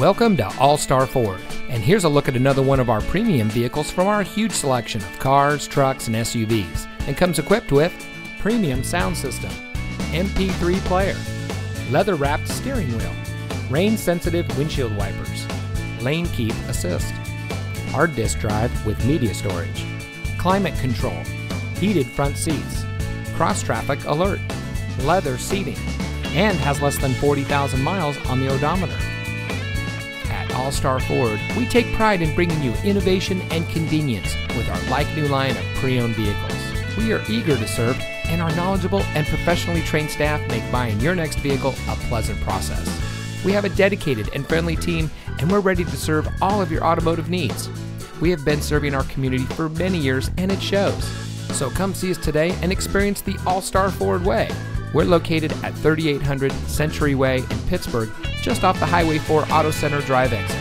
Welcome to All Star Ford, and here's a look at another one of our premium vehicles from our huge selection of cars, trucks, and SUVs, and comes equipped with premium sound system, MP3 player, leather wrapped steering wheel, rain sensitive windshield wipers, lane keep assist, hard disk drive with media storage, climate control, heated front seats, cross traffic alert, leather seating, and has less than 40,000 miles on the odometer. All Star Ford, we take pride in bringing you innovation and convenience with our like new line of pre owned vehicles. We are eager to serve, and our knowledgeable and professionally trained staff make buying your next vehicle a pleasant process. We have a dedicated and friendly team, and we're ready to serve all of your automotive needs. We have been serving our community for many years, and it shows. So come see us today and experience the All Star Ford way. We're located at 3800 Century Way in Pittsburg, just off the Highway 4 Auto Center Drive exit.